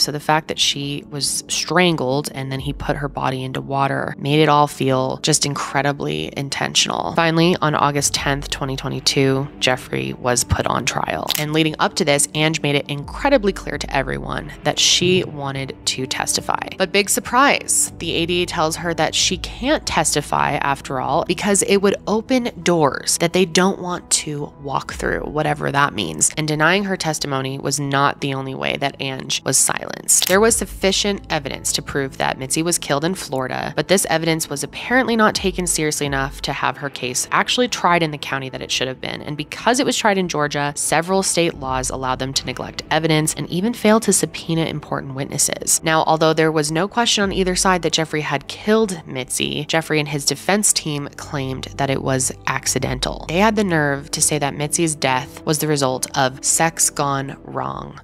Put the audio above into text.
So the fact that she was strangled and then he put her body into water made it all feel just incredibly intentional. Finally, on August 10th, 2022, Jeffrey was put on trial. And leading up to this, Ange made it incredibly clear to everyone that she wanted to testify. But big surprise, the ADA tells her that she can't testify after all because it would open doors that they don't want to walk through, whatever that means. And denying her testimony was not the only way that Ange was silenced. There was sufficient evidence to prove that Mitzi was killed in Florida, but this evidence was apparently not taken seriously enough to have her case actually tried in the county that it should have been. And because it was tried in Georgia, several state laws allowed them to neglect evidence and even fail to subpoena important witnesses. Now, although there was no question on either side that Jeffrey had killed Mitzi, Jeffrey and his defense team claimed that it was accidental. They had the nerve to say that Mitzi's death was the result of sex gone wrong.